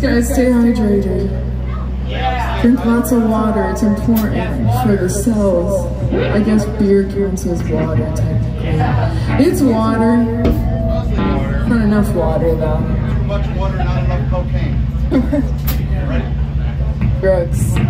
guys, stay hydrated. Drink lots of water, it's important for the cells. I guess beer counts as water, technically. It's water. Not enough water, though. Too much water, not enough cocaine. Drugs.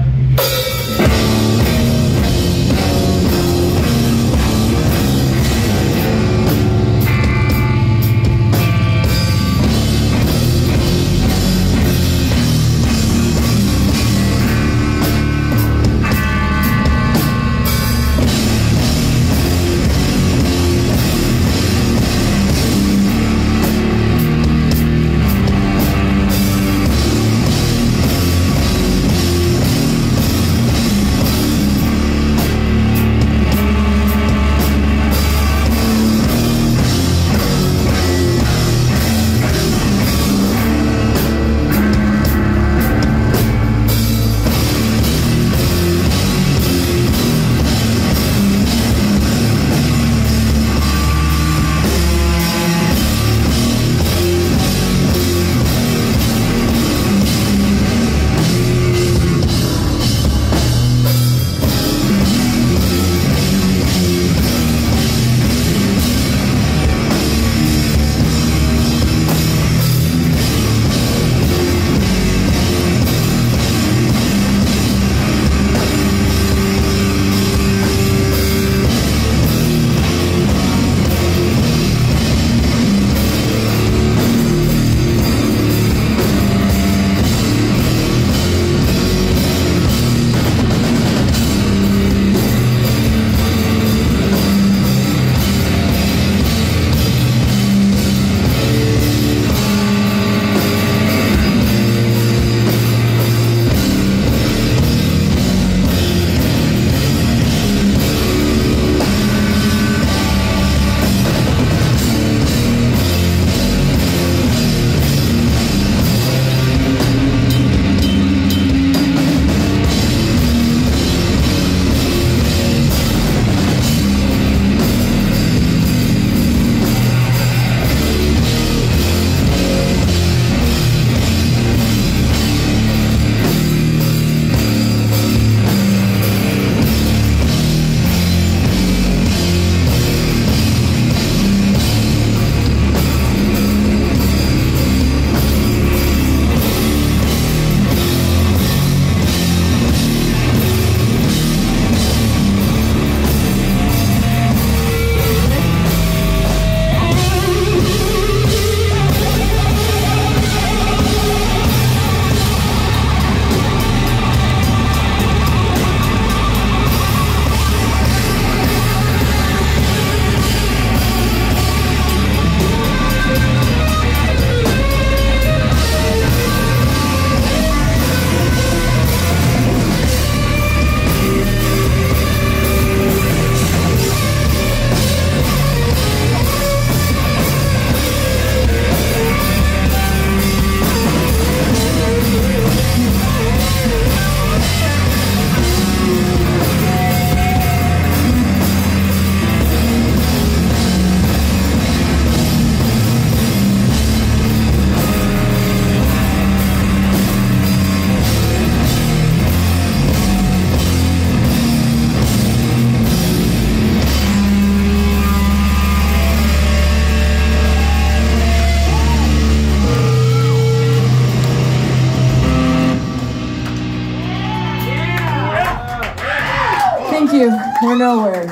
We're nowhere.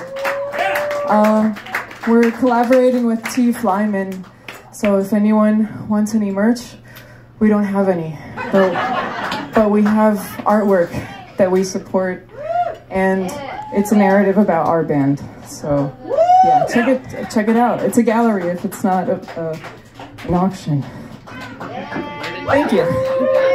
Uh, we're collaborating with T. Flyman, so if anyone wants any merch, we don't have any, but but we have artwork that we support, and it's a narrative about our band. So yeah, check it check it out. It's a gallery if it's not a, a, an auction. Thank you.